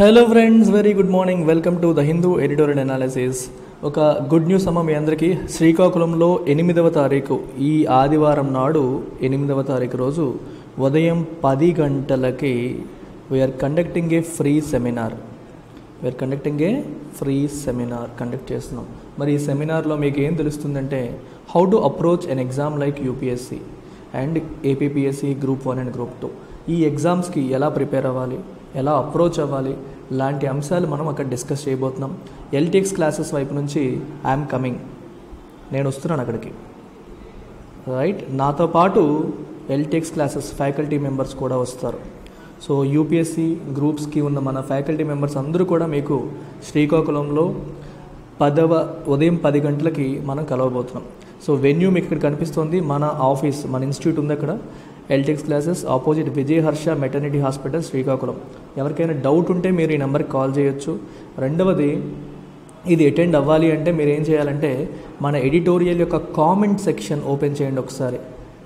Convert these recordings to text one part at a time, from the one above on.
Hello friends very good morning welcome to the Hindu editorial analysis ఒక good news అమ్మ మీ అందరికీ. శ్రీకాకుళంలో ఎనిమిదవ తారీఖు ఈ ఆదివారం నాడు ఎనిమిదవ తారీఖు రోజు ఉదయం పది గంటలకి we are conducting a free seminar we are conducting a free seminar conduct చేస్తున్నాం. మరి ఈ సెమినార్లో మీకు ఏం తెలుస్తుందంటే how to approach an exam like UPSC and APPSC group one and group two ఈ ఎగ్జామ్స్కి ఎలా ప్రిపేర్ అవ్వాలి? ఎలా అప్రోచ్ అవ్వాలి? లాంటి అంశాలు మనం అక్కడ డిస్కస్ చేయబోతున్నాం. ఎల్టీఎక్స్ క్లాసెస్ వైపు నుంచి ఐఎమ్ కమింగ్. నేను వస్తున్నాను అక్కడికి. రైట్? నాతో పాటు ఎల్టీఎక్స్ క్లాసెస్ ఫ్యాకల్టీ మెంబర్స్ కూడా వస్తారు. సో యూపీఎస్సి గ్రూప్స్కి ఉన్న మన ఫ్యాకల్టీ మెంబర్స్ అందరూ కూడా మీకు శ్రీకాకుళంలో పదవ ఉదయం పది గంటలకి మనం కలవబోతున్నాం. సో వెన్యూ మీకు ఇక్కడ కనిపిస్తుంది. మన ఆఫీస్ మన ఇన్స్టిట్యూట్ ఉంది అక్కడ. Eltex classes opposite Vijay Harsha maternity hospital Srikakulam. ఎవరికైనా డౌట్ ఉంటే మీరు ఈ నెంబర్కి కాల్ చేయొచ్చు. రెండవది ఇది అటెండ్ అవ్వాలి అంటే మీరు ఏం చేయాలంటే మన ఎడిటోరియల్ యొక్క కామెంట్ సెక్షన్ ఓపెన్ చేయండి ఒకసారి.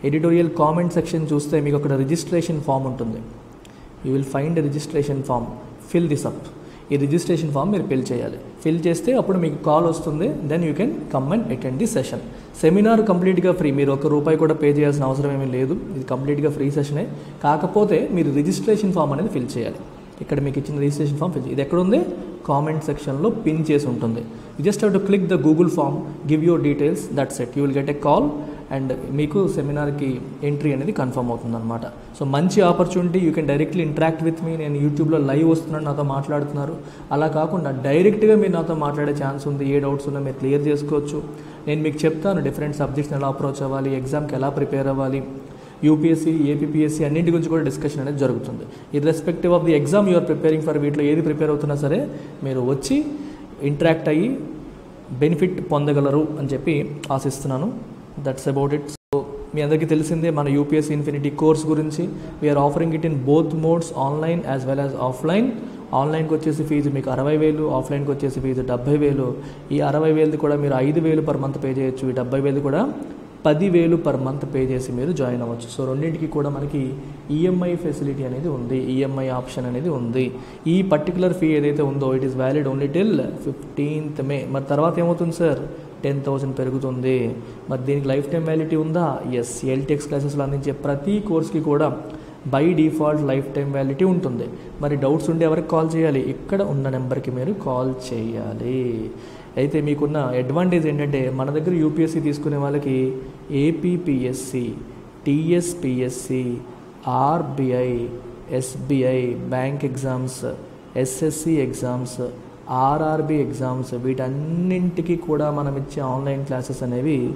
ఎడిటోరియల్ కామెంట్ సెక్షన్ చూస్తే మీకు అక్కడ రిజిస్ట్రేషన్ ఫామ్ ఉంటుంది. You will find registration form fill this up ఈ రిజిస్ట్రేషన్ ఫామ్ మీరు ఫిల్ చేయాలి. ఫిల్ చేస్తే అప్పుడు మీకు కాల్ వస్తుంది. Then you can come and attend the session seminar కంప్లీట్గా ఫ్రీ మీరు ఒక రూపాయి కూడా పే చేయాల్సిన అవసరం ఏమీ లేదు. ఇది కంప్లీట్గా ఫ్రీ సెషనే కాకపోతే మీరు రిజిస్ట్రేషన్ ఫామ్ అనేది ఫిల్ చేయాలి. ఇక్కడ మీకు ఇచ్చిన రిజిస్ట్రేషన్ ఫామ్ ఫిల్ ఇది ఎక్కడుంది? కామెంట్ సెక్షన్లో పిన్ చేసి ఉంటుంది. You just have to click the Google form give your details that's it you will get a call and మీకు సెమినార్కి ఎంట్రీ అనేది కన్ఫర్మ్ అవుతుంది అనమాట సో మంచి opportunity you can directly interact with మీ నేను యూట్యూబ్లో లైవ్ వస్తున్నాను నాతో మాట్లాడుతున్నారు. అలా కాకుండా డైరెక్ట్గా మీరు నాతో మాట్లాడే ఛాన్స్ ఉంది ఏ డౌట్స్ ఉన్నా మీరు క్లియర్ చేసుకోవచ్చు. నేను మీకు చెప్తాను డిఫరెంట్ సబ్జెక్ట్స్ని ఎలా అప్రోచ్ అవ్వాలి ఎగ్జామ్కి ఎలా ప్రిపేర్ అవ్వాలి. యూపీఎస్సీ ఏపీఎస్సీ అన్నింటి గురించి కూడా డిస్కషన్ అనేది జరుగుతుంది. Irrespective of the exam you are preparing for వీటిలో ఏది ప్రిపేర్ అవుతున్నా సరే మీరు వచ్చి ఇంటరాక్ట్ అయ్యి బెనిఫిట్ పొందగలరు అని చెప్పి ఆశిస్తున్నాను. దట్స్ అబౌట్ ఇట్ సో మీ అందరికీ తెలిసిందే మన యూపీఎస్సీ ఇన్ఫినిటీ కోర్స్ గురించి. We are offering it in both modes online as well as offline ఆన్లైన్కి వచ్చేసి ఫీజు మీకు అరవై వేలు ఆఫ్లైన్కి వచ్చేసి ఫీజు డెబ్బై వేలు. ఈ అరవై వేలది కూడా మీరు ఐదు వేలు పర్ మంత్ పే చేయొచ్చు. ఈ డెబ్బై వేలు కూడా పదివేలు పర్ మంత్ పే చేసి మీరు జాయిన్ అవ్వచ్చు. సో రెండింటికి కూడా మనకి ఈఎంఐ ఫెసిలిటీ అనేది ఉంది. ఈఎంఐ ఆప్షన్ అనేది ఉంది. ఈ పర్టికులర్ ఫీ ఏదైతే ఉందో it is valid only till fifteenth May మరి తర్వాత ఏమవుతుంది సార్ టెన్ థౌజండ్ పెరుగుతుంది. మరి దీనికి లైఫ్ టైం వ్యాలిటీ ఉందా? ఎస్ ఎల్టెక్స్ క్లాసెస్లో అందించే ప్రతి కోర్స్కి కూడా by default lifetime validity ఉంటుంది. మరి డౌట్స్ ఉంటే ఎవరికి కాల్ చేయాలి? ఇక్కడ ఉన్న నెంబర్కి మీరు కాల్ చేయాలి. అయితే మీకున్న అడ్వాంటేజ్ ఏంటంటే మన దగ్గర యూపీఎస్సీ తీసుకునే వాళ్ళకి APPSC TSPSC RBI SBI bank exams SSC exams RRB exams వీటన్నింటికి కూడా మనం ఇచ్చే ఆన్లైన్ క్లాసెస్ అనేవి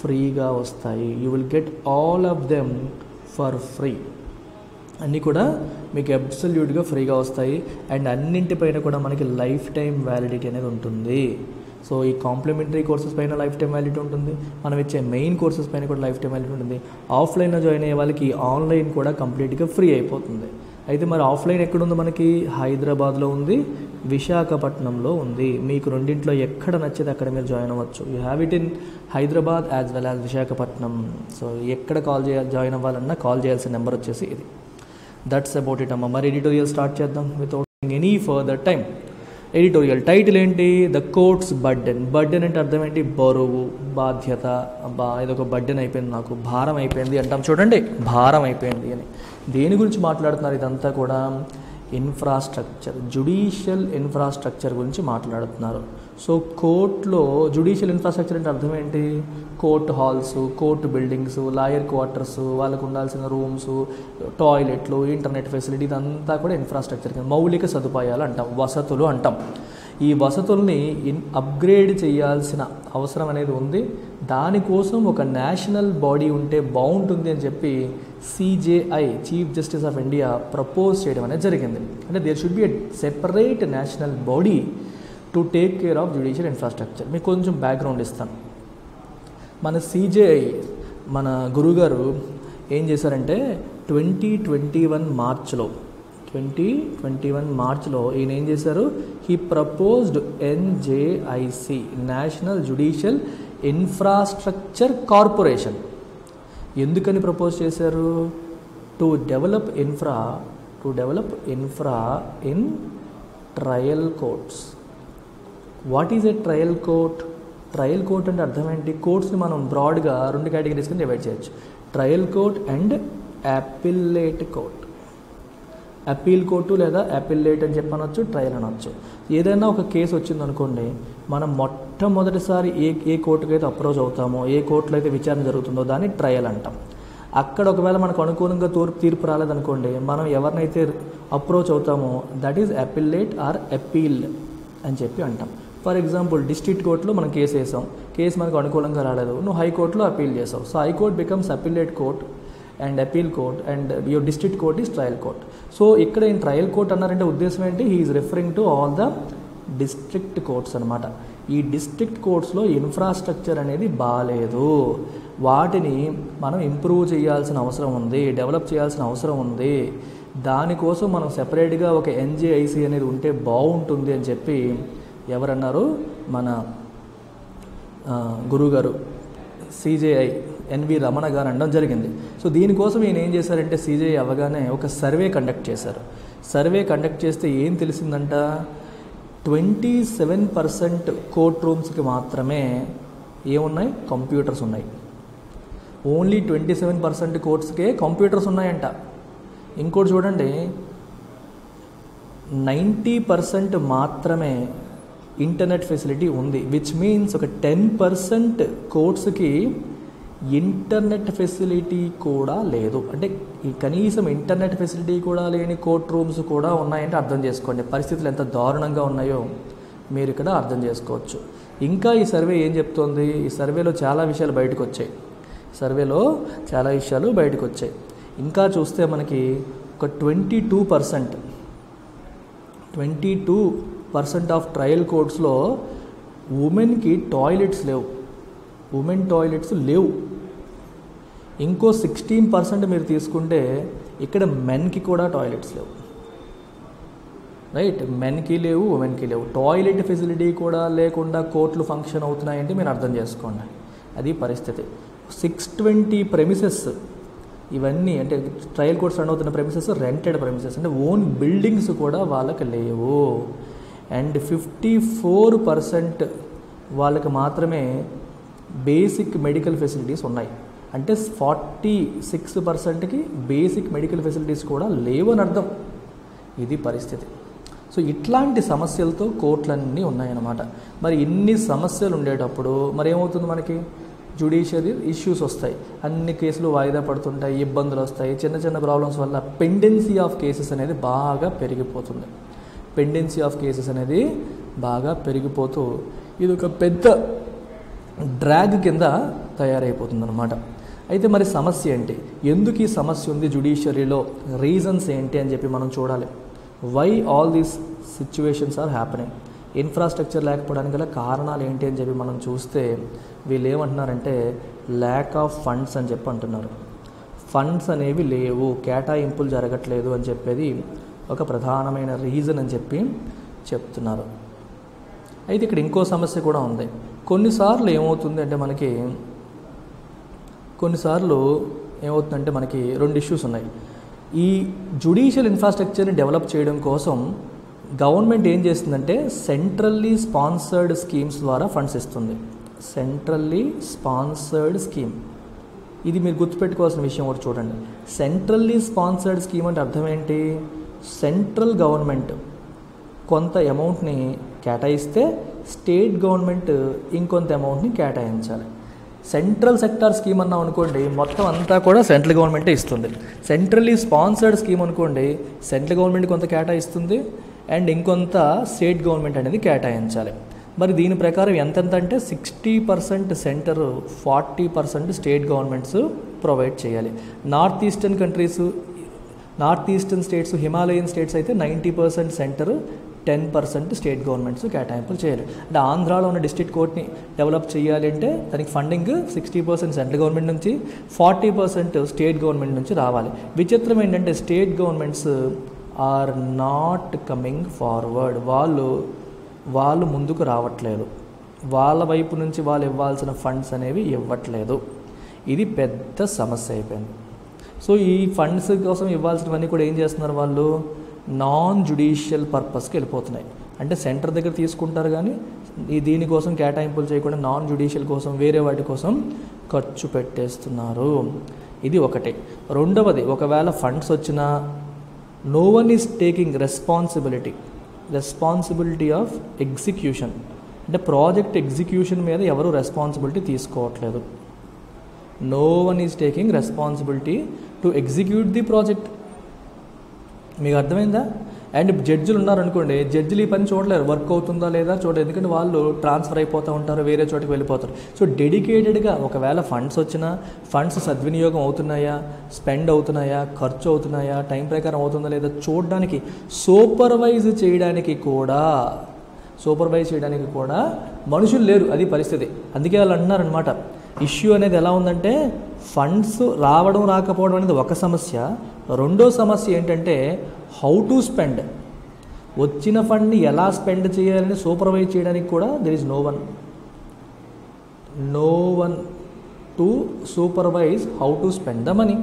ఫ్రీగా వస్తాయి. You will get all of them for free అన్నీ కూడా మీకు అబ్సల్యూట్గా ఫ్రీగా వస్తాయి. అండ్ అన్నింటిపైన కూడా మనకి లైఫ్ టైం వ్యాలిడిటీ అనేది ఉంటుంది. సో ఈ కాంప్లిమెంటరీ కోర్సెస్ పైన లైఫ్ టైం వ్యాలిటీ ఉంటుంది. మనం ఇచ్చే మెయిన్ కోర్సెస్ పైన కూడా లైఫ్ టైం వ్యాలిటీ ఉంటుంది. ఆఫ్లైన్లో జాయిన్ అయ్యే వాళ్ళకి ఆన్లైన్ కూడా కంప్లీట్గా ఫ్రీ అయిపోతుంది. అయితే మరి ఆఫ్లైన్ ఎక్కడుంది మనకి? హైదరాబాద్లో ఉంది విశాఖపట్నంలో ఉంది. మీకు రెండింటిలో ఎక్కడ నచ్చితే అక్కడ మీరు జాయిన్ అవ్వచ్చు. You have it in Hyderabad as well as Visakhapatnam. So ఎక్కడ కాల్ చేయాలి జాయిన్ అవ్వాలన్నా కాల్ చేయాల్సిన నెంబర్ వచ్చేసి ఇది. దట్స్ అబౌట్ ఇట్ అమ్మ. మరి ఎడిటోరియల్ స్టార్ట్ చేద్దాం. Without any further time editorial title ఏంటి? ద కోట్స్ బర్డెన్ బర్డెన్ అంటే అర్థం ఏంటి? బరువు బాధ్యత. బా ఇదొక బర్డెన్ అయిపోయింది నాకు. భారం అయిపోయింది అంటాం. చూడండి భారం అయిపోయింది అని. దేని గురించి మాట్లాడుతున్నారు ఇదంతా కూడా? ఇన్ఫ్రాస్ట్రక్చర్ జుడిషియల్ ఇన్ఫ్రాస్ట్రక్చర్ గురించి మాట్లాడుతున్నారు. సో కోర్టులో జుడిషియల్ ఇన్ఫ్రాస్ట్రక్చర్ అంటే అర్థం ఏంటి? Court halls court buildings lawyer quarters వాళ్ళకు ఉండాల్సిన రూమ్స్ టాయిలెట్లు ఇంటర్నెట్ ఫెసిలిటీ ఇదంతా కూడా ఇన్ఫ్రాస్ట్రక్చర్ కింద మౌలిక సదుపాయాలు అంటాం వసతులు అంటాం. ఈ వసతుల్ని ఇన్ అప్గ్రేడ్ చేయాల్సిన అవసరం అనేది ఉంది. దానికోసం ఒక నేషనల్ బాడీ ఉంటే బాగుంటుంది అని చెప్పి CJI chief justice of India propose చేయడం అనేది జరిగింది. అంటే there should be a separate national body to take care of judicial infrastructure మీకు కొంచెం బ్యాక్గ్రౌండ్ ఇస్తాను. మన సిజేఐ మన గురుగారు ఏం చేశారంటే ట్వంటీ ట్వంటీ వన్ మార్చ్లో ట్వంటీ ట్వంటీ వన్ మార్చ్లో ఈయన ఏం చేశారు? He proposed NJIC national judicial infrastructure corporation ఎందుకని ప్రపోజ్ చేశారు? To develop infra to develop infra in trial courts what is a trial court trial court అంటే అర్థం ఏంటి? కోర్ట్స్ని మనం బ్రాడ్గా రెండు కేటగిరీస్ కింద డివైడ్ చేయొచ్చు. Trial court and appellate court appeal court లేదా అపిల్లేట్ అని చెప్పనొచ్చు ట్రయల్ అనొచ్చు. ఏదైనా ఒక కేసు వచ్చిందనుకోండి మనం మొట్ట మొట్టమొదటిసారి ఏ ఏ కోర్టుకైతే అయితే అప్రోచ్ అవుతామో ఏ కోర్టులో అయితే విచారణ జరుగుతుందో దాన్ని ట్రయల్ అంటాం. అక్కడ ఒకవేళ మనకు అనుకూలంగా తూర్పు తీర్పు రాలేదనుకోండి మనం ఎవరినైతే అప్రోచ్ అవుతామో that is appellate or appeal అని చెప్పి అంటాం. ఫర్ ఎగ్జాంపుల్ డిస్ట్రిక్ట్ కోర్టులో మనం కేసు వేసాం. కేసు మనకు అనుకూలంగా రాలేదు. నువ్వు హైకోర్టులో అపీల్ చేసావు. So high court becomes appellate court and appeal court and your district court is trial court so ఇక్కడ ఈ ట్రయల్ కోర్ట్ అన్నారంటే ఉద్దేశం ఏంటి? He is referring to all the district courts అనమాట ఈ డిస్ట్రిక్ట్ కోర్ట్స్లో ఇన్ఫ్రాస్ట్రక్చర్ అనేది బాగాలేదు వాటిని మనం ఇంప్రూవ్ చేయాల్సిన అవసరం ఉంది డెవలప్ చేయాల్సిన అవసరం ఉంది. దానికోసం మనం సెపరేట్గా ఒక ఎన్జిఐసి అనేది ఉంటే బాగుంటుంది అని చెప్పి ఎవరన్నారు? మన గురుగారు సిజేఐ ఎన్వి రమణ గారు అనడం జరిగింది. సో దీనికోసం ఈయన ఏం చేశారంటే సిజేఐ అవ్వగానే ఒక సర్వే కండక్ట్ చేశారు. సర్వే కండక్ట్ చేస్తే ఏం తెలిసిందంట? ట్వంటీ సెవెన్ పర్సెంట్ కోర్ట్ రూమ్స్కి మాత్రమే ఏమున్నాయి? కంప్యూటర్స్ ఉన్నాయి. ఓన్లీ ట్వంటీ సెవెన్ పర్సెంట్ కోర్ట్స్కే కంప్యూటర్స్ ఉన్నాయంట. ఇంకోటి చూడండి. నైంటీ పర్సెంట్ మాత్రమే ఇంటర్నెట్ ఫెసిలిటీ ఉంది విచ్ మీన్స్ ఒక టెన్ పర్సెంట్ కోర్ట్స్కి ఇంటర్నెట్ ఫెసిలిటీ కూడా లేదు. అంటే కనీసం ఇంటర్నెట్ ఫెసిలిటీ కూడా లేని కోర్ట్ రూమ్స్ కూడా ఉన్నాయంటే అర్థం చేసుకోండి. పరిస్థితులు ఎంత దారుణంగా ఉన్నాయో మీరు ఇక్కడ అర్థం చేసుకోవచ్చు. ఇంకా ఈ సర్వే ఏం చెప్తోంది? ఈ సర్వేలో చాలా విషయాలు బయటకు వచ్చాయి సర్వేలో చాలా విషయాలు బయటకు వచ్చాయి ఇంకా చూస్తే మనకి ఒక twenty two percent twenty two percent of trial కోర్ట్స్లో ఉమెన్కి టాయిలెట్స్ లేవు. ఉమెన్ టాయిలెట్స్ లేవు. ఇంకో సిక్స్టీన్ పర్సెంట్ మీరు తీసుకుంటే ఇక్కడ మెన్కి కూడా టాయిలెట్స్ లేవు. రైట్ మెన్కి లేవు ఉమెన్కి లేవు. టాయిలెట్ ఫెసిలిటీ కూడా లేకుండా కోర్టులు ఫంక్షన్ అవుతున్నాయంటే మీరు అర్థం చేసుకోండి. అది పరిస్థితి. సిక్స్ ట్వంటీ ప్రెమిసెస్ ఇవన్నీ అంటే ట్రయల్ కోర్ట్స్ రన్ అవుతున్న ప్రెమిసెస్ రెంటెడ్ ప్రెమిసెస్ అంటే ఓన్ బిల్డింగ్స్ కూడా వాళ్ళకి లేవు. అండ్ ఫిఫ్టీ ఫోర్ పర్సెంట్ వాళ్ళకి మాత్రమే బేసిక్ మెడికల్ ఫెసిలిటీస్ ఉన్నాయి. అంటే ఫార్టీ సిక్స్ పర్సెంట్కి బేసిక్ మెడికల్ ఫెసిలిటీస్ కూడా లేవని అర్థం. ఇది పరిస్థితి. సో ఇట్లాంటి సమస్యలతో కోర్టులన్నీ ఉన్నాయన్నమాట. మరి ఇన్ని సమస్యలు ఉండేటప్పుడు మరి ఏమవుతుంది మనకి? జ్యుడిషియరీ ఇష్యూస్ వస్తాయి. అన్ని కేసులు వాయిదా పడుతుంటాయి ఇబ్బందులు వస్తాయి. చిన్న చిన్న ప్రాబ్లమ్స్ వల్ల పెండెన్సీ ఆఫ్ కేసెస్ అనేది బాగా పెరిగిపోతుంది. పెండెన్సీ ఆఫ్ కేసెస్ అనేది బాగా పెరిగిపోతూ ఇది ఒక పెద్ద డ్రాగ్ కింద తయారైపోతుంది అనమాట అయితే మరి సమస్య ఏంటి? ఎందుకు ఈ సమస్య ఉంది జ్యుడిషియరీలో రీజన్స్ ఏంటి అని చెప్పి మనం చూడాలి. Why all these situations are happening infrastructure లేకపోవడానికి గల కారణాలు ఏంటి అని చెప్పి మనం చూస్తే వీళ్ళు ఏమంటున్నారంటే ల్యాక్ ఆఫ్ ఫండ్స్ అని చెప్పి అంటున్నారు. ఫండ్స్ అనేవి లేవు కేటాయింపులు జరగట్లేదు అని చెప్పేది ఒక ప్రధానమైన రీజన్ అని చెప్పి చెప్తున్నారు. అయితే ఇక్కడ ఇంకో సమస్య కూడా ఉంది. కొన్నిసార్లు ఏమవుతుంది అంటే మనకి కొన్నిసార్లు ఏమవుతుందంటే మనకి రెండు ఇష్యూస్ ఉన్నాయి. ఈ జుడిషియల్ ఇన్ఫ్రాస్ట్రక్చర్ని డెవలప్ చేయడం కోసం గవర్నమెంట్ ఏం చేస్తుందంటే సెంట్రల్లీ స్పాన్సర్డ్ స్కీమ్స్ ద్వారా ఫండ్స్ ఇస్తుంది. సెంట్రల్లీ స్పాన్సర్డ్ స్కీమ్ ఇది మీరు గుర్తుపెట్టుకోవాల్సిన విషయం ఒకటి చూడండి. సెంట్రల్లీ స్పాన్సర్డ్ స్కీమ్ అంటే అర్థం ఏంటి? సెంట్రల్ గవర్నమెంట్ కొంత అమౌంట్ని కేటాయిస్తే స్టేట్ గవర్నమెంట్ ఇంకొంత అమౌంట్ని కేటాయించాలి. సెంట్రల్ సెక్టార్ స్కీమ్ అన్నాం అనుకోండి మొత్తం అంతా కూడా సెంట్రల్ గవర్నమెంటే ఇస్తుంది. సెంట్రల్లీ స్పాన్సర్డ్ స్కీమ్ అనుకోండి సెంట్రల్ గవర్నమెంట్ కొంత కేటాయిస్తుంది అండ్ ఇంకొంత స్టేట్ గవర్నమెంట్ అనేది కేటాయించాలి. మరి దీని ప్రకారం ఎంతెంత అంటే sixty percent centre forty percent state governments provide చేయాలి. North eastern countries north eastern states Himalayan states అయితే ninety percent centre ten percent state governments కేటాయింపులు చేయాలి అంటే ఆంధ్రాలో ఉన్న డిస్ట్రిక్ట్ కోర్ట్ని డెవలప్ చేయాలి అంటే దానికి funding sixty percent central government నుంచి ఫార్టీ పర్సెంట్ స్టేట్ గవర్నమెంట్ నుంచి రావాలి. విచిత్రం ఏంటంటే state governments are not coming forward వాళ్ళు వాళ్ళు ముందుకు రావట్లేదు. వాళ్ళ వైపు నుంచి వాళ్ళు ఇవ్వాల్సిన ఫండ్స్ అనేవి ఇవ్వట్లేదు. ఇది పెద్ద సమస్య అయిపోయింది. సో ఈ ఫండ్స్ కోసం ఇవ్వాల్సినవన్నీ కూడా ఏం చేస్తున్నారు వాళ్ళు? నాన్ జుడిషియల్ పర్పస్కి వెళ్ళిపోతున్నాయి. అంటే సెంటర్ దగ్గర తీసుకుంటారు కానీ ఈ దీనికోసం కేటాయింపులు చేయకుండా నాన్ జుడిషియల్ కోసం వేరే వాటి కోసం ఖర్చు పెట్టేస్తున్నారు. ఇది ఒకటి. రెండవది ఒకవేళ ఫండ్స్ వచ్చినా no one is taking responsibility responsibility of execution అంటే ప్రాజెక్ట్ ఎగ్జిక్యూషన్ మీద ఎవరు రెస్పాన్సిబిలిటీ తీసుకోవట్లేదు. No one is taking responsibility to execute the project మీకు అర్థమైందా? అండ్ జడ్జిలు ఉన్నారనుకోండి జడ్జిలు ఈ పని చూడలేరు. వర్క్ అవుతుందా లేదా చూడలేదు. ఎందుకంటే వాళ్ళు ట్రాన్స్ఫర్ అయిపోతూ ఉంటారు వేరే చోటికి వెళ్ళిపోతారు. సో డెడికేటెడ్గా ఒకవేళ ఫండ్స్ వచ్చినా ఫండ్స్ సద్వినియోగం అవుతున్నాయా స్పెండ్ అవుతున్నాయా ఖర్చు అవుతున్నాయా టైం ప్రకారం అవుతుందా లేదా చూడడానికి సూపర్వైజ్ చేయడానికి కూడా సూపర్వైజ్ చేయడానికి కూడా మనుషులు లేరు. అది పరిస్థితి. అందుకే వాళ్ళు అంటున్నారనమాట ఇష్యూ అనేది ఎలా ఉందంటే ఫండ్స్ రావడం రాకపోవడం అనేది ఒక సమస్య రెండో సమస్య ఏంటంటే హౌ టు స్పెండ్ వచ్చిన ఫండ్ని ఎలా స్పెండ్ చేయాలని సూపర్వైజ్ చేయడానికి కూడా there is no one no one to supervise how to spend the money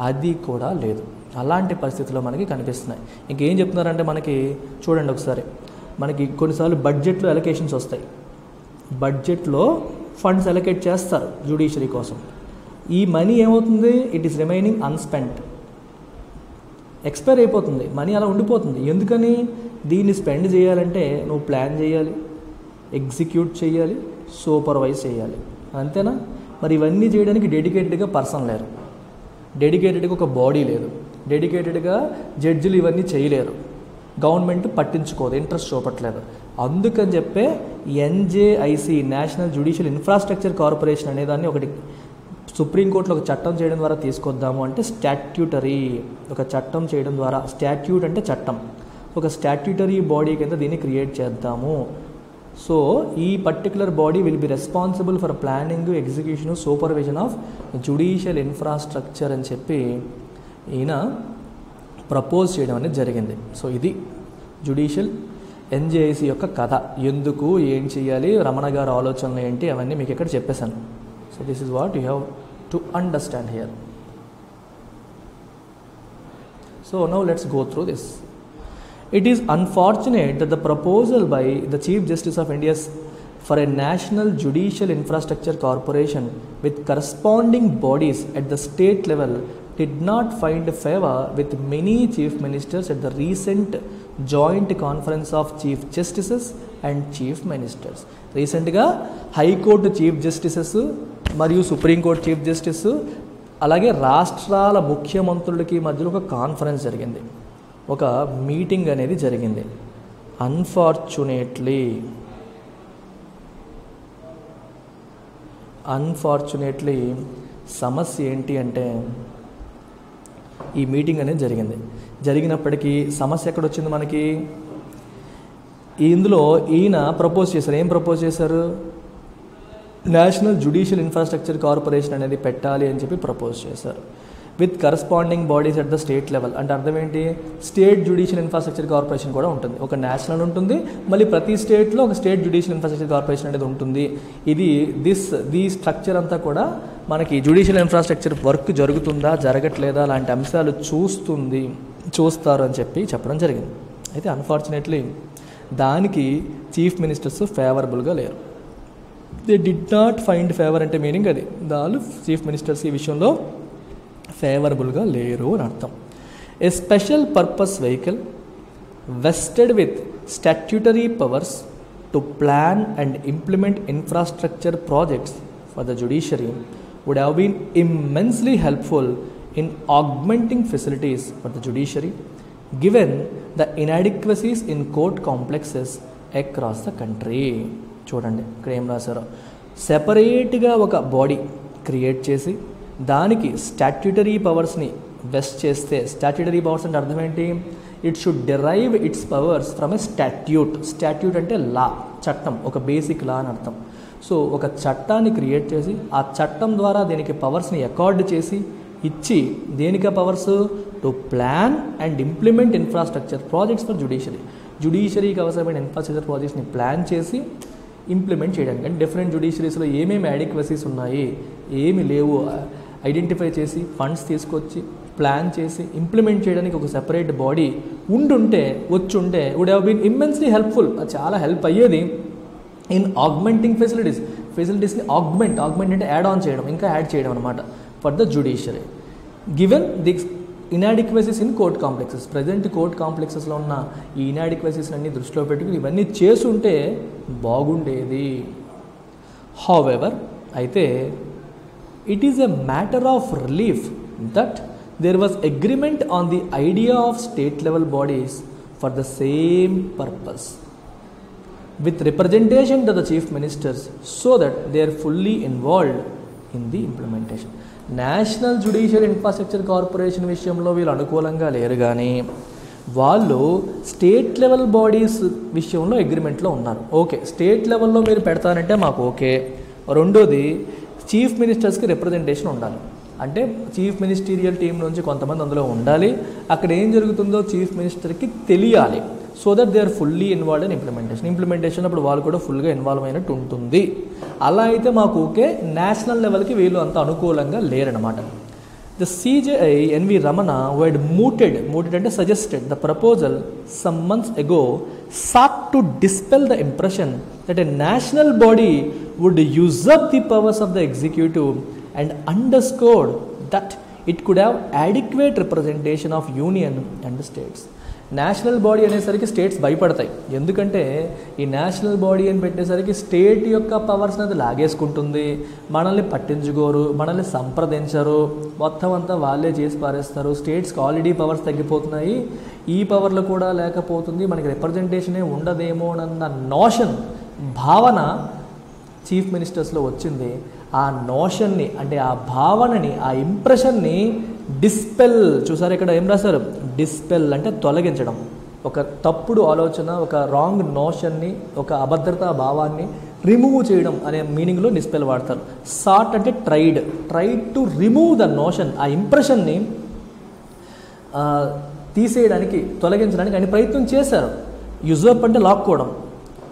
అది కూడా లేదు. అలాంటి పరిస్థితుల్లో మనకి కనిపిస్తున్నాయి. ఇంకేం చెప్తున్నారంటే మనకి చూడండి ఒకసారి. మనకి కొన్నిసార్లు బడ్జెట్లో ఎలకేషన్స్ వస్తాయి. బడ్జెట్లో ఫండ్స్ ఎలకేట్ చేస్తారు జ్యుడిషియరీ కోసం. ఈ మనీ ఏమవుతుంది? It is remaining unspent expire అయిపోతుంది. మనీ అలా ఉండిపోతుంది. ఎందుకని? దీన్ని స్పెండ్ చేయాలంటే నువ్వు ప్లాన్ చేయాలి. ఎగ్జిక్యూట్ చేయాలి. సూపర్వైజ్ చేయాలి. అంతేనా? మరి ఇవన్నీ చేయడానికి డెడికేటెడ్గా పర్సన్ లేరు. డెడికేటెడ్గా ఒక బాడీ లేదు. డెడికేటెడ్గా జడ్జిలు ఇవన్నీ చేయలేరు. గవర్నమెంట్ పట్టించుకోదు. ఇంట్రెస్ట్ చూపట్లేదు. అందుకని చెప్పే NJIC national judicial infrastructure corporation అనేదాన్ని ఒకటి సుప్రీంకోర్టులో ఒక చట్టం చేయడం ద్వారా తీసుకొద్దాము అంటే స్టాట్యూటరీ. ఒక చట్టం చేయడం ద్వారా స్టాట్యూట్ అంటే చట్టం. ఒక స్టాట్యూటరీ బాడీ కింద దీన్ని క్రియేట్ చేద్దాము. సో ఈ particular body will be responsible for planning execution supervision of judicial infrastructure అని చెప్పి ఈయన ప్రపోజ్ చేయడం అనేది జరిగింది. సో ఇది జుడిషియల్ ఎన్జేఐసి యొక్క కథ. ఎందుకు ఏం చేయాలి రమణ గారి ఆలోచనలు ఏంటి అవన్నీ మీకు ఇక్కడ చెప్పేశాను. So this is what you have To understand here so now let's go through this It is unfortunate that the proposal by the Chief Justice of India for a national judicial infrastructure corporation with corresponding bodies at the state level did not find favor with many chief ministers at the recent joint conference of chief justices and chief ministers. రీసెంట్గా high court chief justices మరియు supreme court chief justice అలాగే రాష్ట్రాల ముఖ్యమంత్రులకి మధ్యలో ఒక conference జరిగింది. ఒక meeting అనేది జరిగింది. అన్ఫార్చునేట్లీ అన్ఫార్చునేట్లీ సమస్య ఏంటి అంటే ఈ మీటింగ్ అనేది జరిగింది. జరిగినప్పటికీ సమస్య ఎక్కడ వచ్చింది మనకి? ఇందులో ఈయన ప్రపోజ్ చేశారు. ఏం ప్రపోజ్ చేశారు? నేషనల్ జ్యుడిషియల్ ఇన్ఫ్రాస్ట్రక్చర్ కార్పొరేషన్ అనేది పెట్టాలి అని చెప్పి ప్రపోజ్ చేశారు. With corresponding bodies at the state level. అంటే అర్థం ఏంటి? స్టేట్ జ్యుడిషియల్ ఇన్ఫ్రాస్ట్రక్చర్ కార్పొరేషన్ కూడా ఉంటుంది. ఒక నేషనల్ ఉంటుంది మళ్ళీ ప్రతి స్టేట్లో ఒక స్టేట్ జ్యుడిషియల్ ఇన్ఫ్రాస్ట్రక్చర్ కార్పొరేషన్ అనేది ఉంటుంది. ఇది దిస్ ది స్ట్రక్చర్ అంతా కూడా మనకి జ్యుడిషియల్ ఇన్ఫ్రాస్ట్రక్చర్ వర్క్ జరుగుతుందా జరగట్లేదా లాంటి అంశాలు చూస్తుంది చూస్తారు అని చెప్పి చెప్పడం జరిగింది. అయితే అన్ఫార్చునేట్లీ దానికి చీఫ్ మినిస్టర్స్ ఫేవరబుల్గా లేరు. They did not find favour అంటే మీనింగ్ అది. వాళ్ళు చీఫ్ మినిస్టర్స్ ఈ విషయంలో ఫేవరబుల్గా లేరు అని అర్థం. A special purpose vehicle vested with statutory powers to plan and implement infrastructure projects for the judiciary would have been immensely helpful in augmenting facilities for the judiciary given the inadequacies in court complexes across the country చూడండి ఇక్కడ ఏం రాశారో. సెపరేట్గా ఒక body create చేసి దానికి statutory పవర్స్ని vest చేస్తే స్టాట్యూటరీ పవర్స్ అంటే అర్థం ఏంటి? It should derive its powers from a statute statute అంటే లా చట్టం ఒక బేసిక్ లా అని అర్థం. సో ఒక చట్టాన్ని క్రియేట్ చేసి ఆ చట్టం ద్వారా దీనికి పవర్స్ని అకార్డ్ చేసి ఇచ్చి దేనిక powers to plan and implement infrastructure projects for judiciary జుడిషియరీకి అవసరమైన ఇన్ఫ్రాస్ట్రక్చర్ ప్రాజెక్ట్స్ని ప్లాన్ చేసి ఇంప్లిమెంట్ చేయడానికి. అంటే డిఫరెంట్ జుడిషియరీస్లో ఏమేమి అడిక్వసీస్ ఉన్నాయి ఏమి లేవు ఐడెంటిఫై చేసి ఫండ్స్ తీసుకొచ్చి ప్లాన్ చేసి ఇంప్లిమెంట్ చేయడానికి ఒక సెపరేట్ బాడీ ఉండుంటే వచ్చుంటే would have been immensely helpful చాలా హెల్ప్ అయ్యేది ఇన్ ఆగ్మెంటింగ్ ఫెసిలిటీస్ ఫెసిలిటీస్ని ఆగ్మెంట్ ఆగ్మెంట్ అంటే యాడ్ ఆన్ చేయడం ఇంకా యాడ్ చేయడం అనమాట for the judiciary given the inadequacies in court complexes present court కాంప్లెక్సెస్లో ఉన్న ఈ ఇనాడిక్వెసీస్ అన్ని దృష్టిలో పెట్టుకుని ఇవన్నీ చేసుంటే బాగుండేది. హౌవెవర్ అయితే it is a matter of relief that there was agreement on the idea of state level bodies for the same purpose with representation to the chief ministers so that they are fully involved in the implementation. National judicial infrastructure corporation విషయంలో వీళ్ళు అనుకూలంగా లేరు కానీ వాళ్ళు state level bodies విషయంలో అగ్రిమెంట్లో ఉన్నారు. Okay state లెవెల్లో మీరు పెడతానంటే మాకు ఓకే. రెండోది చీఫ్ మినిస్టర్స్కి రిప్రజెంటేషన్ ఉండాలి. అంటే చీఫ్ మినిస్టీరియల్ టీం నుంచి కొంతమంది అందులో ఉండాలి. అక్కడ ఏం జరుగుతుందో చీఫ్ మినిస్టర్కి తెలియాలి. So that they are fully involve in implementation. Implementation అప్పుడు వాళ్ళు కూడా ఫుల్గా ఇన్వాల్వ్ అయినట్టు ఉంటుంది. అలా అయితే మాకు ఓకే. నేషనల్ లెవెల్కి వీళ్ళు అంత అనుకూలంగా లేరనమాట the CJI NV Ramana wide mooted mooted అంటే suggested the proposal some months ago sought to dispel the impression that a national body would use up the powers of the executive and underscored that it could have adequate representation of union and states national body అనేసరికి states భయపడతాయి. ఎందుకంటే ఈ national body అని పెట్టేసరికి state యొక్క powers అది లాగేసుకుంటుంది. మనల్ని పట్టించుకోరు మనల్ని సంప్రదించరు. మొత్తం అంతా వాళ్ళే చేసి పారేస్తారు. స్టేట్స్కి ఆల్రెడీ పవర్స్ తగ్గిపోతున్నాయి. ఈ పవర్లు కూడా లేకపోతుంది. మనకి రిప్రజెంటేషనే ఉండదేమోనన్న నోషన్ భావన చీఫ్ మినిస్టర్స్లో వచ్చింది. ఆ నోషన్ని అంటే ఆ భావనని ఆ ఇంప్రెషన్ని డిస్పెల్ చూసారు ఇక్కడ ఏం రాశారు? డిస్పెల్ అంటే తొలగించడం. ఒక తప్పుడు ఆలోచన ఒక రాంగ్ నోషన్ని ఒక అభద్రతా భావాన్ని రిమూవ్ చేయడం అనే మీనింగ్లో డిస్పెల్ వాడతారు. సాట్ అంటే tried tried to remove the notion ఆ ఇంప్రెషన్ని తీసేయడానికి తొలగించడానికి ఆయన ప్రయత్నం చేశారు. యుజప్ అంటే లాక్కోవడం.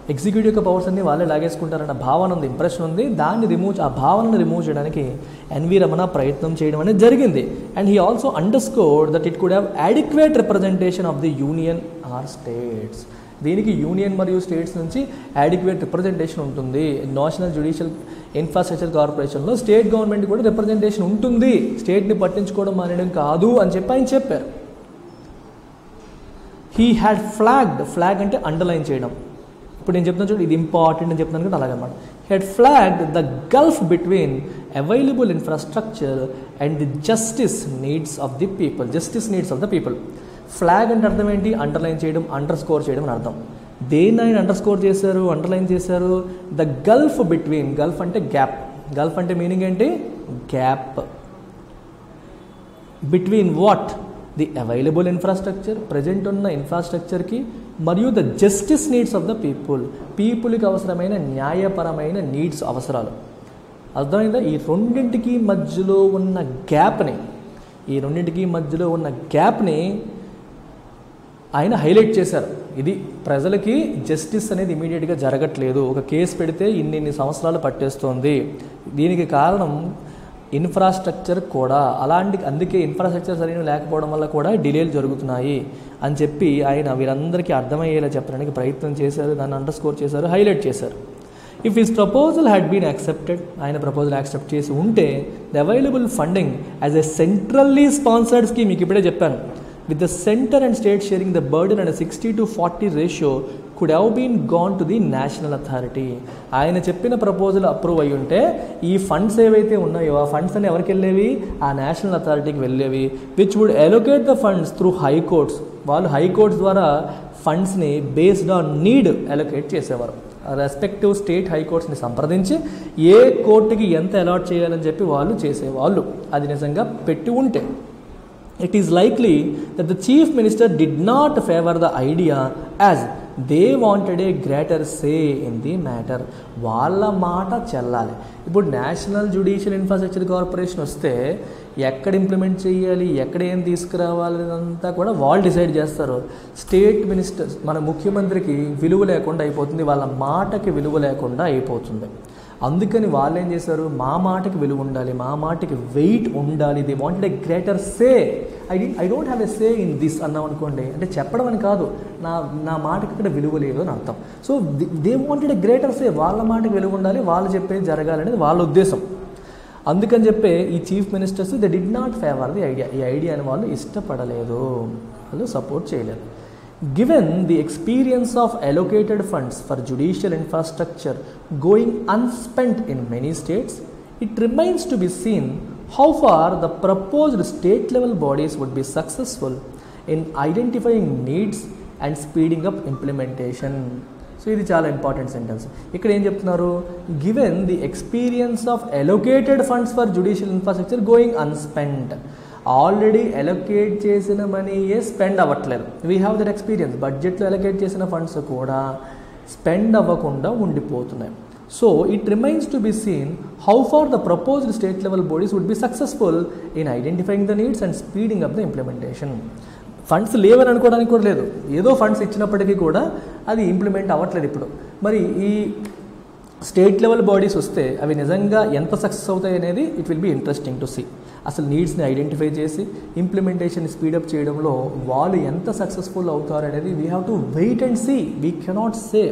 ఎగ్జిక్యూటివ్ యొక్క పవర్స్ అన్ని వాళ్ళే లాగేసుకుంటారన్న భావన ఉంది ఇంప్రెషన్ ఉంది. దాన్ని రిమూవ్ ఆ భావనను రిమూవ్ చేయడానికి ఎన్వి రమణ ప్రయత్నం చేయడం అనేది జరిగింది. And he also underscored that it could have adequate representation of the union or states దీనికి యూనియన్ మరియు స్టేట్స్ నుంచి యాడిక్వేట్ రిప్రజెంటేషన్ ఉంటుంది. నేషనల్ జ్యుడిషియల్ ఇన్ఫ్రాస్ట్రక్చర్ కార్పొరేషన్లో స్టేట్ గవర్నమెంట్ కూడా రిప్రజెంటేషన్ ఉంటుంది. స్టేట్ని పట్టించుకోవడం మానేయడం కాదు అని చెప్పి ఆయన చెప్పారు. హీ హ్యాడ్ ఫ్లాగ్డ్ ఫ్లాగ్ అంటే అండర్లైన్ చేయడం. ఇప్పుడు నేను చెప్తున్నాను చూడు ఇది ఇంపార్టెంట్ అని చెప్తున్నాను కదా అలాగనమాట had flag the gulf between available infrastructure and the justice needs of the people justice needs of the people flag అంటే అర్థం ఏంటి? అండర్లైన్ చేయడం అండర్ స్కోర్ చేయడం అని అర్థం. దేన్ని ఆయన అండర్ స్కోర్ చేశారు అండర్లైన్ చేశారు. ద గల్ఫ్ బిట్వీన్ గల్ఫ్ అంటే గ్యాప్ గల్ఫ్ అంటే మీనింగ్ ఏంటి? Gap between what the available infrastructure present ఉన్న ఇన్ఫ్రాస్ట్రక్చర్కి మరియు the justice needs of the people పీపుల్కి అవసరమైన న్యాయపరమైన నీడ్స్ అవసరాలు. అర్థమైందా? ఈ రెండింటికి మధ్యలో ఉన్న గ్యాప్ని ఈ రెండింటికి మధ్యలో ఉన్న గ్యాప్ని ఆయన హైలైట్ చేశారు. ఇది ప్రజలకి జస్టిస్ అనేది ఇమీడియట్గా జరగట్లేదు. ఒక కేసు పెడితే ఇన్ని ఇన్ని సంవత్సరాలు పట్టేస్తోంది. దీనికి కారణం ఇన్ఫ్రాస్ట్రక్చర్ కూడా అలాంటి అందుకే ఇన్ఫ్రాస్ట్రక్చర్ సరైన లేకపోవడం వల్ల కూడా డిలేలు జరుగుతున్నాయి అని చెప్పి ఆయన వీరందరికీ అర్థమయ్యేలా చెప్పడానికి ప్రయత్నం చేశారు దాన్ని అండర్ స్కోర్ చేశారు హైలైట్ చేశారు. If his proposal had been accepted ఆయన ప్రపోజల్ యాక్సెప్ట్ చేసి ఉంటే the available funding as a centrally sponsored scheme మీకు ఇప్పుడే చెప్పాను with the centre and state sharing the burden and sixty to forty ratio could have been gone to the national authority ఆయన చెప్పిన proposal approve అయి ఉంటే ఈ funds ఏవైతే ఉన్నాయో ఆ ఫండ్స్ అని ఎవరికి వెళ్ళేవి? ఆ నేషనల్ అథారిటీకి వెళ్ళేవి. Which would allocate the funds through high courts వాళ్ళు హైకోర్ట్స్ ద్వారా ఫండ్స్ని బేస్డ్ ఆన్ నీడ్ అలొకేట్ చేసేవారు. రెస్పెక్టివ్ స్టేట్ హైకోర్ట్స్ని సంప్రదించి ఏ కోర్టుకి ఎంత అలాట్ చేయాలని చెప్పి వాళ్ళు చేసేవాళ్ళు. అది నిజంగా పెట్టి ఉంటే. It is likely that the chief minister did not favour the idea as they wanted a greater say in the matter వాళ్ళ మాట చెల్లాలి. ఇప్పుడు నేషనల్ జ్యుడిషియల్ ఇన్ఫ్రాస్ట్రక్చర్ కార్పొరేషన్ వస్తే ఎక్కడ ఇంప్లిమెంట్ చేయాలి ఎక్కడ ఏం తీసుకురావాలి అంతా కూడా వాళ్ళు డిసైడ్ చేస్తారు. స్టేట్ మినిస్టర్ మన ముఖ్యమంత్రికి విలువ లేకుండా అయిపోతుంది. వాళ్ళ మాటకి విలువ లేకుండా అయిపోతుంది. అందుకని వాళ్ళు ఏం చేశారు? మా మాటకి విలువ ఉండాలి మా మాటకి వెయిట్ ఉండాలి. They wanted a greater say I I don't have a say in this అన్నాం అనుకోండి. అంటే చెప్పడం అని కాదు. నా నా మాటకి ఇక్కడ విలువ లేదు అని అర్థం. So they wanted a greater say వాళ్ళ మాటకి విలువ ఉండాలి వాళ్ళు చెప్పేది జరగాలనేది వాళ్ళ ఉద్దేశం. అందుకని చెప్పే ఈ chief ministers they did not favour the idea ఈ ఐడియాని వాళ్ళు ఇష్టపడలేదు. వాళ్ళు సపోర్ట్ చేయలేదు. given the experience of allocated funds for judicial infrastructure going unspent in many states it remains to be seen how far the proposed state level bodies would be successful in identifying needs and speeding up implementation so ఇది చాలా important sentence ఇక్కడ ఏం చెప్తున్నారు given the experience of allocated funds for judicial infrastructure going unspent already allocate చేసిన మనీయే spend అవ్వట్లేదు. We have that experience బడ్జెట్లో allocate చేసిన ఫండ్స్ కూడా స్పెండ్ అవ్వకుండా ఉండిపోతున్నాయి. So it remains to be seen how far the proposed state level bodies would be successful in identifying the needs and speeding up the implementation funds లేవని అనుకోవడానికి కూడా లేదు. ఏదో funds ఇచ్చినప్పటికీ కూడా అది ఇంప్లిమెంట్ అవ్వట్లేదు ఇప్పుడు. మరి ఈ స్టేట్ లెవెల్ బాడీస్ వస్తే అవి నిజంగా ఎంత సక్సెస్ అవుతాయి అనేది it will be interesting to see. అసలు నీడ్స్ని ఐడెంటిఫై చేసి ఇంప్లిమెంటేషన్ స్పీడప్ చేయడంలో వాళ్ళు ఎంత సక్సెస్ఫుల్ అవుతారు అనేది we have to wait and see we cannot say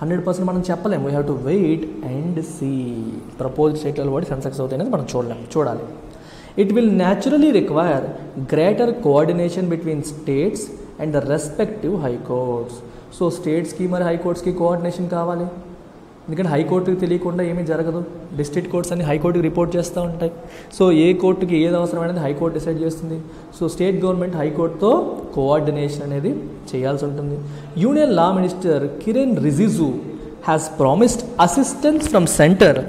hundred percent మనం చెప్పలేం. We have to wait and see propose state level bodies ఎంత సక్సెస్ అవుతాయి అనేది మనం చూడలేం. చూడాలి. It will naturally require greater coordination between states and the respective high courts so స్టేట్స్కి మరి హైకోర్ట్స్కి కోఆర్డినేషన్ కావాలి? ఎందుకంటే హైకోర్టుకి తెలియకుండా ఏమీ జరగదు. డిస్ట్రిక్ట్ కోర్ట్స్ అన్ని హైకోర్టుకి రిపోర్ట్ చేస్తూ ఉంటాయి. సో ఏ కోర్టుకి ఏది అవసరం అనేది హైకోర్టు డిసైడ్ చేస్తుంది. సో స్టేట్ గవర్నమెంట్ హైకోర్టుతో కోఆర్డినేషన్ అనేది చేయాల్సి ఉంటుంది. Union law minister Kiran Rijiju has promised assistance from centre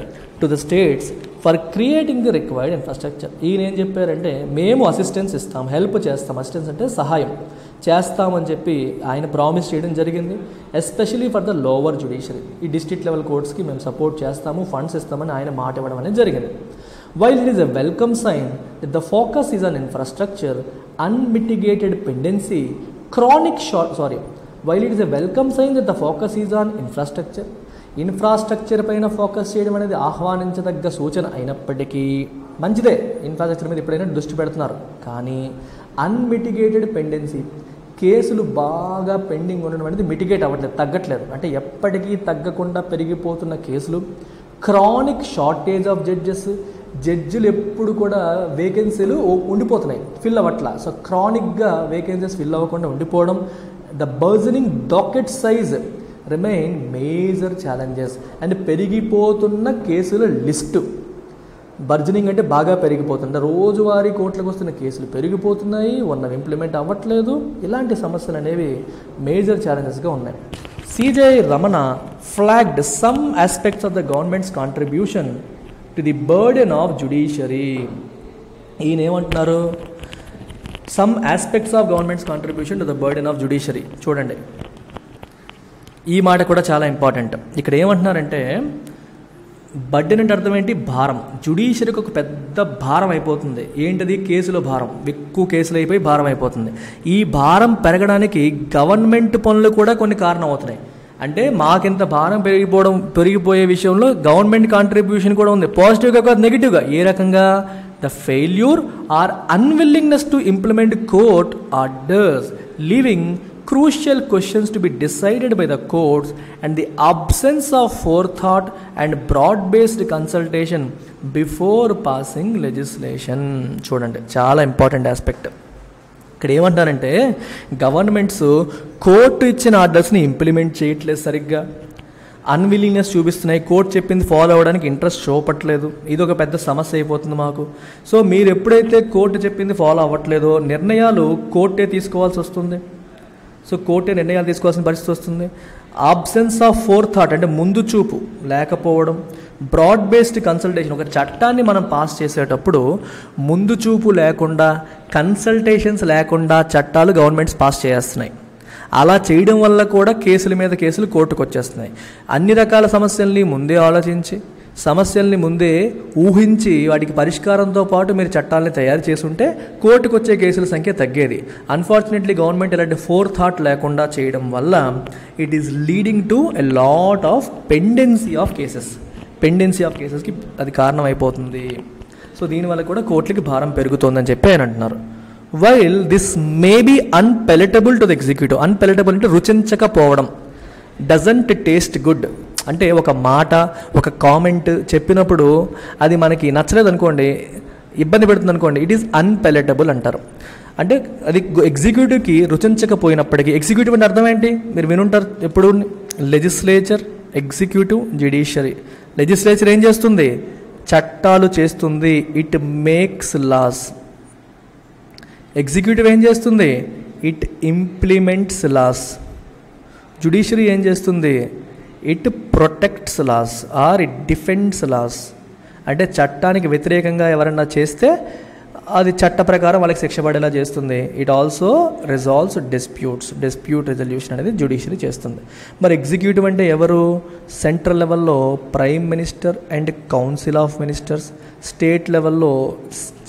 to the states for creating the required infrastructure ఈయన ఏం చెప్పారంటే మేము అసిస్టెన్స్ ఇస్తాం హెల్ప్ చేస్తాం. అసిస్టెన్స్ అంటే సహాయం. చేస్తామని చెప్పి ఆయన ప్రామిస్ చేయడం జరిగింది. Especially for the lower judiciary ఈ డిస్ట్రిక్ట్ లెవెల్ కోర్ట్స్కి మేము సపోర్ట్ చేస్తాము ఫండ్స్ ఇస్తామని ఆయన మాట ఇవ్వడం అనేది జరిగింది. While it is a welcome sign the focus is on infrastructure unmitigated pendency chronic short sorry while it is a welcome sign that the focus is on infrastructure infrastructure పైన focus చేయడం అనేది ఆహ్వానించదగ్గ సూచన అయినప్పటికీ మంచిదే. ఇన్ఫ్రాస్ట్రక్చర్ మీద ఎప్పుడైనా దృష్టి పెడుతున్నారు. కానీ అన్మిటిగేటెడ్ పెండెన్సీ కేసులు బాగా పెండింగ్ ఉండడం అనేది మిటిగేట్ అవ్వట్లేదు తగ్గట్లేదు. అంటే ఎప్పటికీ తగ్గకుండా పెరిగిపోతున్న కేసులు క్రానిక్ షార్టేజ్ ఆఫ్ జడ్జెస్ జడ్జిలు ఎప్పుడు కూడా వేకెన్సీలు ఉండిపోతున్నాయి ఫిల్ అవ్వట్లా. సో క్రానిక్గా వేకెన్సీస్ ఫిల్ అవ్వకుండా ఉండిపోవడం the burgeoning docket size remain major challenges and పెరిగిపోతున్న కేసుల లిస్టు బర్జనింగ్ అంటే బాగా పెరిగిపోతుంది రోజువారీ కోట్లకు వస్తున్న కేసులు పెరిగిపోతున్నాయి. ఉన్నవి ఇంప్లిమెంట్ అవ్వట్లేదు. ఇలాంటి సమస్యలు అనేవి మేజర్ ఛాలెంజెస్గా ఉన్నాయి. CJ Ramana flagged some aspects of the government's contribution to the burden of judiciary ఈయన ఏమంటున్నారు some aspects of government's contribution to the burden of judiciary చూడండి. ఈ మాట కూడా చాలా ఇంపార్టెంట్ ఇక్కడ ఏమంటున్నారంటే బడ్డెన్ అంటే అర్థం ఏంటి? భారం. జుడిషియరీకి ఒక పెద్ద భారం అయిపోతుంది. ఏంటది? కేసులో భారం. ఎక్కువ కేసులు అయిపోయి భారం అయిపోతుంది. ఈ భారం పెరగడానికి గవర్నమెంట్ పనులు కూడా కొన్ని కారణం అవుతున్నాయి అంటే మాకింత భారం పెరిగిపోవడం పెరిగిపోయే విషయంలో గవర్నమెంట్ కాంట్రిబ్యూషన్ కూడా ఉంది. పాజిటివ్గా కాదు నెగిటివ్గా ఏ రకంగా? The failure or unwillingness to implement court orders living crucial questions to be decided by the courts and the absence of forethought and broad based consultation before passing legislation. చూడండి చాలా important aspect ఇక్కడ ఏమంటారంటే governments court ఇచ్చిన ఆర్డర్స్ని implement చేయట్లేదు సరిగ్గా. Unwillingness చూపిస్తున్నాయి. Court చెప్పింది follow అవ్వడానికి ఇంట్రెస్ట్ చూపట్లేదు ఇది ఒక పెద్ద సమస్య అయిపోతుంది మాకు. సో మీరు ఎప్పుడైతే కోర్టు చెప్పింది ఫాలో అవ్వట్లేదో నిర్ణయాలు కోర్టే తీసుకోవాల్సి వస్తుంది. సో కోర్టే నిర్ణయాలు తీసుకోవాల్సిన పరిస్థితి వస్తుంది. ఆబ్సెన్స్ ఆఫ్ ఫోర్ థాట్ అంటే ముందు చూపు లేకపోవడం బ్రాడ్ బేస్డ్ కన్సల్టేషన్ ఒక చట్టాన్ని మనం పాస్ చేసేటప్పుడు ముందు చూపు లేకుండా కన్సల్టేషన్స్ లేకుండా చట్టాలు గవర్నమెంట్స్ పాస్ చేస్తున్నాయి. అలా చేయడం వల్ల కూడా కేసుల మీద కేసులు కోర్టుకు వచ్చేస్తున్నాయి అన్ని రకాల సమస్యల్ని ముందే ఆలోచించి సమస్యల్ని ముందే ఊహించి వాటికి పరిష్కారంతో పాటు మీరు చట్టాలని తయారు చేసుంటే కోర్టుకు వచ్చే కేసుల సంఖ్య తగ్గేది. అన్ఫార్చునేట్లీ గవర్నమెంట్ ఇలాంటి ఫోర్ థాట్ లేకుండా చేయడం వల్ల it is leading to a lot of pendency of cases pendency of కేసెస్కి అది కారణం అయిపోతుంది సో దీనివల్ల కూడా కోర్టులకి భారం పెరుగుతోందని చెప్పి ఆయన అంటున్నారు. While this may be unpalatable to the executive unpalatable అంటే రుచించకపోవడం. డజంట్ టేస్ట్ గుడ్ అంటే ఒక మాట ఒక కామెంట్ చెప్పినప్పుడు అది మనకి నచ్చలేదు అనుకోండి ఇబ్బంది పెడుతుంది అనుకోండి ఇట్ ఈస్ అన్పెలెటబుల్ అంటారు. అంటే అది ఎగ్జిక్యూటివ్కి రుచించకపోయినప్పటికీ ఎగ్జిక్యూటివ్ అంటే అర్థం ఏంటి? మీరు వినుంటారు ఎప్పుడు? లెజిస్లేచర్ ఎగ్జిక్యూటివ్ జ్యుడిషియరీ లెజిస్లేచర్ ఏం చేస్తుంది? చట్టాలు చేస్తుంది. ఇట్ మేక్స్ లాస్ ఎగ్జిక్యూటివ్ ఏం చేస్తుంది? ఇట్ ఇంప్లిమెంట్స్ లాస్ జుడిషియరీ ఏం చేస్తుంది? It protects laws or it defends laws అంటే చట్టానికి వ్యతిరేకంగా ఎవరన్నా చేస్తే అది చట్ట ప్రకారం వాళ్ళకి శిక్ష పడేలా చేస్తుంది. It also resolves disputes dispute resolution అనేది జ్యుడిషియరీ చేస్తుంది. మరి ఎగ్జిక్యూటివ్ అంటే ఎవరు? సెంట్రల్ లెవెల్లో prime minister and council of ministers state లెవెల్లో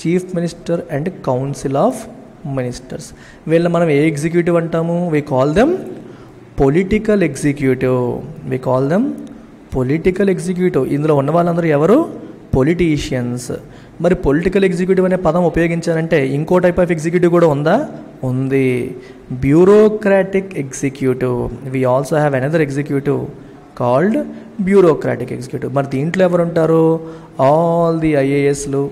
chief minister and council of ministers వీళ్ళని మనం ఏ ఎగ్జిక్యూటివ్ అంటాము? We call them political executive we call them political executive ఇందులో ఉన్న వాళ్ళందరూ ఎవరు? పొలిటీషియన్స్ మరి పొలిటికల్ ఎగ్జిక్యూటివ్ అనే పదం ఉపయోగించారంటే ఇంకో టైప్ ఆఫ్ ఎగ్జిక్యూటివ్ కూడా ఉందా? ఉంది. Bureaucratic executive we also have another executive called bureaucratic executive మరి దీంట్లో ఎవరు ఉంటారు ఆల్ ది ఐఏఎస్లు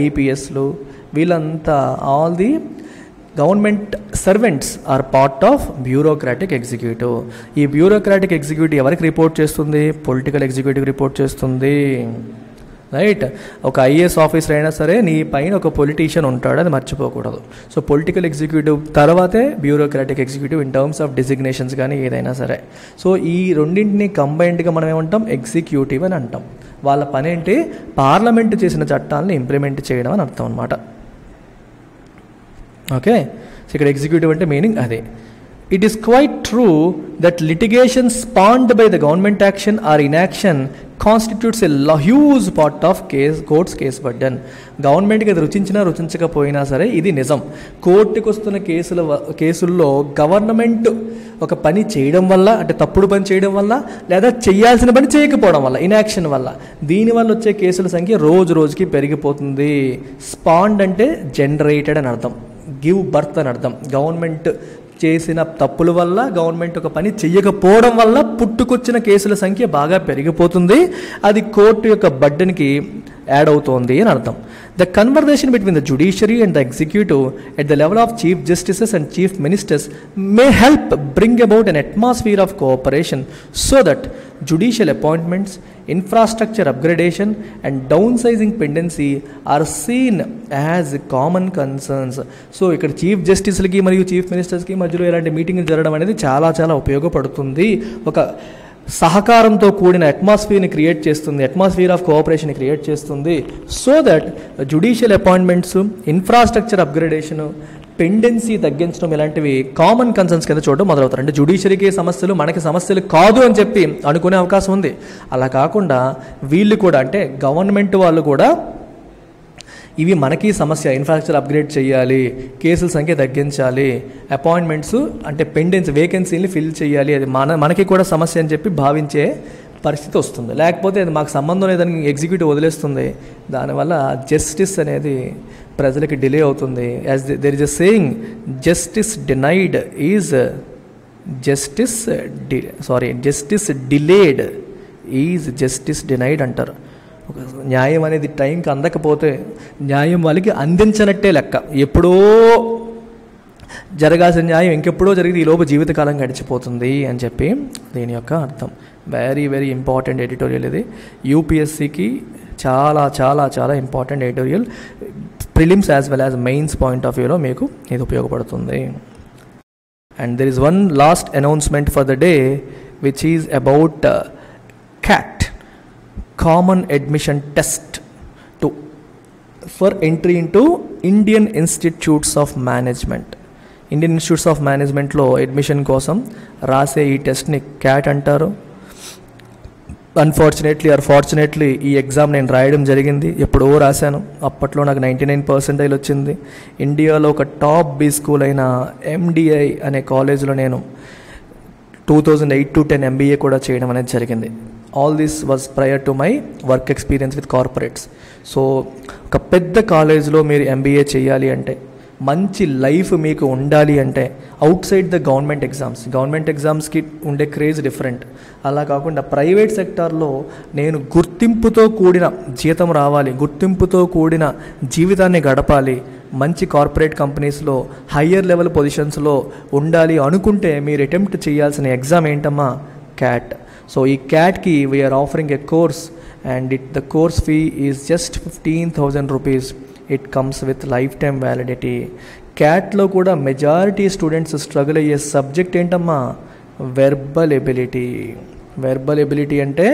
ఐపీఎస్లు వీళ్ళంతా all the government servants are part of bureaucratic executive. ఈ బ్యూరోక్రాటిక్ ఎగ్జిక్యూటివ్ ఎవరికి రిపోర్ట్ చేస్తుంది? పొలిటికల్ ఎగ్జిక్యూటివ్ రిపోర్ట్ చేస్తుంది. రైట్? ఒక ఐఏఎస్ ఆఫీసర్ అయినా సరే నీ పైన ఒక పొలిటీషియన్ ఉంటాడు అది మర్చిపోకూడదు. సో పొలిటికల్ ఎగ్జిక్యూటివ్ తర్వాతే bureaucratic executive in terms of designations కానీ ఏదైనా సరే. సో ఈ రెండింటిని కంబైన్డ్గా మనం ఏమంటాం? ఎగ్జిక్యూటివ్ అని అంటాం. వాళ్ళ పనేంటి? పార్లమెంట్ పార్లమెంటు చేసిన చట్టాలను ఇంప్లిమెంట్ చేయడం అని అర్థం అనమాట ఓకే సో ఇక్కడ ఎగ్జిక్యూటివ్ అంటే మీనింగ్ అదే. It is quite true that litigation spawned by the government action or inaction constitutes a huge part of case courts case burden గవర్నమెంట్కి అది రుచించినా రుచించకపోయినా సరే ఇది నిజం. కోర్టుకు వస్తున్న కేసుల కేసుల్లో గవర్నమెంట్ ఒక పని చేయడం వల్ల అంటే తప్పుడు పని చేయడం వల్ల లేదా చేయాల్సిన పని చేయకపోవడం వల్ల ఇన్యాక్షన్ వల్ల దీనివల్ల వచ్చే కేసుల సంఖ్య రోజు రోజుకి పెరిగిపోతుంది. స్పాండ్ అంటే జనరేటెడ్ అని అర్థం. గివ్ బర్త్ అని అర్థం. గవర్నమెంట్ చేసిన తప్పుల వల్ల గవర్నమెంట్ ఒక పని చెయ్యకపోవడం వల్ల పుట్టుకొచ్చిన కేసుల సంఖ్య బాగా పెరిగిపోతుంది. అది కోర్టు యొక్క బడ్డనికి యాడ్ అవుతోంది అని అర్థం. The conversation between the judiciary and the executive at the level of chief justices and chief ministers may help bring about an atmosphere of cooperation so that judicial appointments infrastructure upgradation and downsizing pendency are seen as common concerns so ఇక్కడ chief జస్టిస్లకి మరియు chief మినిస్టర్స్కి మధ్యలో ఇలాంటి meeting జరగడం అనేది చాలా చాలా ఉపయోగపడుతుంది. ఒక సహకారంతో కూడిన అట్మాస్ఫియర్ని క్రియేట్ చేస్తుంది అట్మాస్ఫియర్ ఆఫ్ కోఆపరేషన్ క్రియేట్ చేస్తుంది so that judicial appointments infrastructure upgradation pendency తగ్గించడం ఇలాంటివి కామన్ కన్సర్న్స్ కింద చూడడం మొదలవుతారు అంటే జుడిషియరీకి సమస్యలు మనకి సమస్యలు కాదు అని చెప్పి అనుకునే అవకాశం ఉంది. అలా కాకుండా వీళ్ళు కూడా అంటే గవర్నమెంట్ వాళ్ళు కూడా ఇవి మనకి సమస్య. ఇన్ఫ్రాస్ట్రక్చర్ అప్గ్రేడ్ చేయాలి కేసుల సంఖ్య తగ్గించాలి అపాయింట్మెంట్స్ అంటే పెండెన్స్ వేకెన్సీని ఫిల్ చేయాలి. అది మన మనకి కూడా సమస్య అని చెప్పి భావించే పరిస్థితి వస్తుంది. లేకపోతే అది మాకు సంబంధం లేదని ఎగ్జిక్యూటివ్ వదిలేస్తుంది. దానివల్ల జస్టిస్ అనేది ప్రజలకి డిలే అవుతుంది. As there is a saying justice denied is justice de sorry justice delayed is justice denied అంటారు. ఒక న్యాయం అనేది టైంకి అందకపోతే న్యాయం వాళ్ళకి అందించనట్టే లెక్క. ఎప్పుడో జరగాల్సిన న్యాయం ఇంకెప్పుడో జరిగితే ఈ లోపు జీవితకాలం గడిచిపోతుంది అని చెప్పి దీని యొక్క అర్థం. వెరీ వెరీ ఇంపార్టెంట్ ఎడిటోరియల్ ఇది. యూపీఎస్సికి చాలా చాలా చాలా important editorial prelims as well as mains point of వ్యూలో మీకు ఇది ఉపయోగపడుతుంది. And there is one last announcement for the day which is about CAT common admission test to for entry into Indian institutes of management Indian institutes of మేనేజ్మెంట్లో admission కోసం రాసే ఈ టెస్ట్ని CAT అంటారు. అన్ఫార్చునేట్లీ ఆర్ ఫార్చునేట్లీ ఈ exam నేను రాయడం జరిగింది. ఎప్పుడో రాశాను. అప్పట్లో నాకు నైంటీ నైన్ పర్సెంటైల్ వచ్చింది. ఇండియాలో ఒక టాప్ బీ స్కూల్ అయిన ఎండిఐ అనే కాలేజ్లో నేను two thousand eight to ten MBA కూడా చేయడం అనేది జరిగింది. All this was prior to my work experience with corporates so ఒక పెద్ద కాలేజ్లో మీరు ఎంబీఏ చేయాలి అంటే మంచి లైఫ్ మీకు ఉండాలి అంటే outside the government exams government ఎగ్జామ్స్కి ఉండే క్రేజ్ డిఫరెంట్ అలా కాకుండా ప్రైవేట్ సెక్టార్లో నేను గుర్తింపుతో కూడిన జీతం రావాలి గుర్తింపుతో కూడిన జీవితాన్ని గడపాలి మంచి కార్పొరేట్ కంపెనీస్లో హయ్యర్ లెవెల్ పొజిషన్స్లో ఉండాలి అనుకుంటే మీరు అటెంప్ట్ చేయాల్సిన ఎగ్జామ్ ఏంటమ్మా? క్యాట్ సో ఈ క్యాట్కి we are offering a course and it the course fee is just fifteen thousand rupees it comes with lifetime validity క్యాట్లో కూడా మెజారిటీ స్టూడెంట్స్ స్ట్రగుల్ అయ్యే సబ్జెక్ట్ ఏంటమ్మా వెర్బల్ ఎబిలిటీ వెర్బల్ ఎబిలిటీ అంటే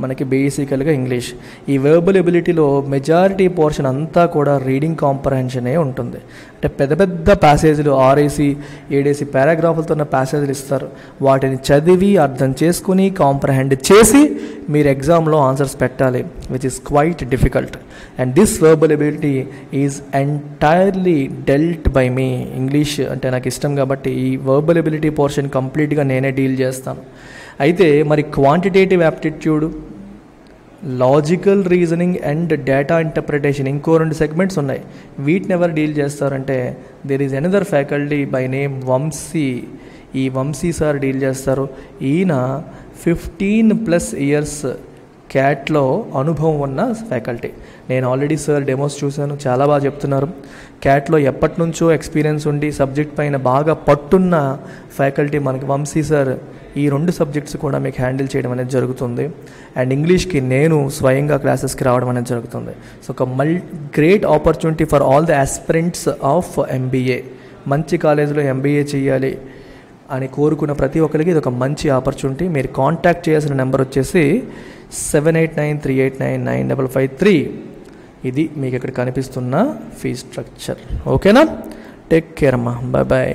మనకి బేసికల్గా English ఈ verbal ఎబిలిటీలో majority portion అంతా కూడా reading కాంప్రహెన్షనే ఉంటుంది. అంటే పెద్ద పెద్ద ప్యాసేజీలు ఆర్ఏసీ ఏడేసి పారాగ్రాఫ్లతో ఉన్న ప్యాసేజీలు ఇస్తారు. వాటిని చదివి అర్థం చేసుకుని కాంప్రహెండ్ చేసి మీరు ఎగ్జామ్లో ఆన్సర్స్ పెట్టాలి which is quite difficult and this verbal ability is entirely dealt by me English అంటే నాకు ఇష్టం కాబట్టి ఈ వెర్బల్ ఎబిలిటీ పోర్షన్ కంప్లీట్గా నేనే డీల్ చేస్తాను. అయితే మరి quantitative aptitude logical reasoning and data interpretation ఇంకో రెండు సెగ్మెంట్స్ ఉన్నాయి. వీటిని ఎవరు డీల్ చేస్తారంటే there is another faculty by name Vamshi ఈ వంశీ సార్ డీల్ చేస్తారు. ఈయన ఫిఫ్టీన్ ప్లస్ ఇయర్స్ క్యాట్లో అనుభవం ఉన్న ఫ్యాకల్టీ నేను ఆల్రెడీ సార్ డెమోస్ చూశాను చాలా బాగా చెప్తున్నారు. క్యాట్లో ఎప్పటి నుంచో ఎక్స్పీరియన్స్ ఉండి సబ్జెక్ట్ పైన బాగా పట్టున్న ఫ్యాకల్టీ మనకి వంశీ సార్ ఈ రెండు సబ్జెక్ట్స్ కూడా మీకు హ్యాండిల్ చేయడం అనేది జరుగుతుంది. అండ్ ఇంగ్లీష్కి నేను స్వయంగా క్లాసెస్కి రావడం అనేది జరుగుతుంది. సో ఒక మల్ great opportunity for all the aspirants of MBA మంచి కాలేజీలో ఎంబీఏ చేయాలి అని కోరుకున్న ప్రతి ఒక్కరికి ఇది ఒక మంచి ఆపర్చునిటీ మీరు కాంటాక్ట్ చేయాల్సిన నెంబర్ వచ్చేసి seven eight nine three eight nine nine double five three ఇది మీకు ఇక్కడ కనిపిస్తున్న ఫీ స్ట్రక్చర్ ఓకేనా టేక్ కేర్ అమ్మా. Bye bye